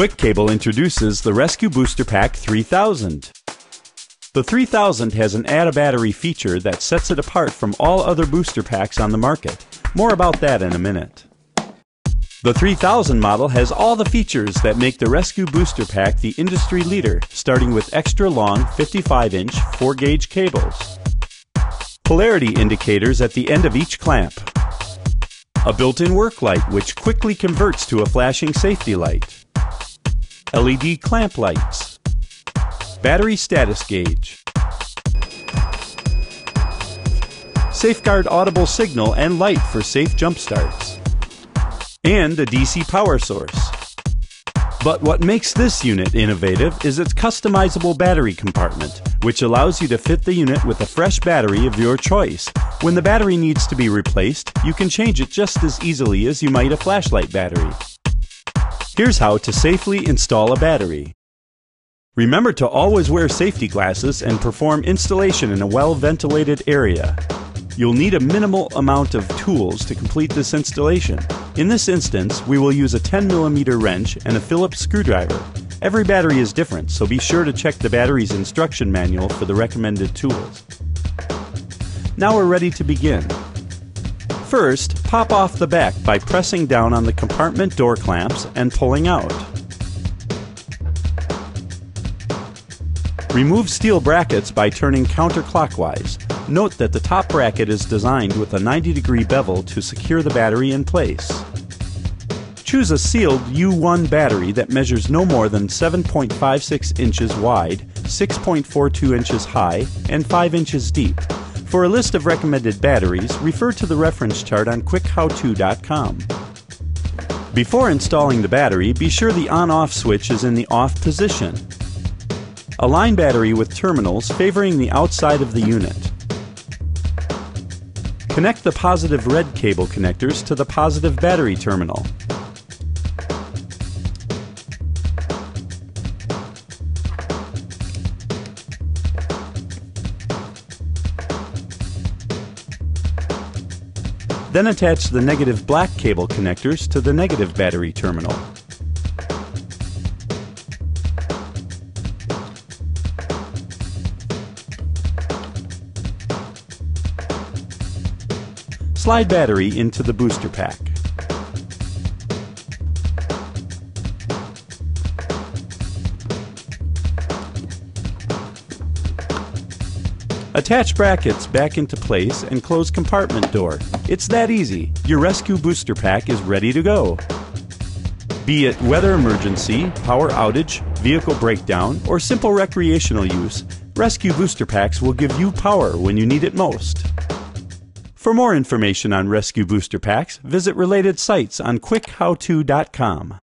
Quick Cable introduces the Rescue Booster Pack 3000. The 3000 has an add a battery feature that sets it apart from all other booster packs on the market. More about that in a minute. The 3000 model has all the features that make the Rescue Booster Pack the industry leader, starting with extra long 55 inch 4 gauge cables, polarity indicators at the end of each clamp, a built in work light which quickly converts to a flashing safety light, LED clamp lights, battery status gauge, safeguard audible signal and light for safe jump starts, and a DC power source. But what makes this unit innovative is its customizable battery compartment, which allows you to fit the unit with a fresh battery of your choice. When the battery needs to be replaced, you can change it just as easily as you might a flashlight battery. Here's how to safely install a battery. Remember to always wear safety glasses and perform installation in a well-ventilated area. You'll need a minimal amount of tools to complete this installation. In this instance, we will use a 10mm wrench and a Phillips screwdriver. Every battery is different, so be sure to check the battery's instruction manual for the recommended tools. Now we're ready to begin. First, pop off the back by pressing down on the compartment door clamps and pulling out. Remove steel brackets by turning counterclockwise. Note that the top bracket is designed with a 90 degree bevel to secure the battery in place. Choose a sealed U1 battery that measures no more than 7.56 inches wide, 6.42 inches high, and 5 inches deep. For a list of recommended batteries, refer to the reference chart on quickhowto.com. Before installing the battery, be sure the on-off switch is in the off position. Align battery with terminals favoring the outside of the unit. Connect the positive red cable connectors to the positive battery terminal. Then attach the negative black cable connectors to the negative battery terminal. Slide battery into the booster pack. Attach brackets back into place and close compartment door. It's that easy. Your rescue booster pack is ready to go. Be it weather emergency, power outage, vehicle breakdown, or simple recreational use, rescue booster packs will give you power when you need it most. For more information on rescue booster packs, visit related sites on quickhowto.com.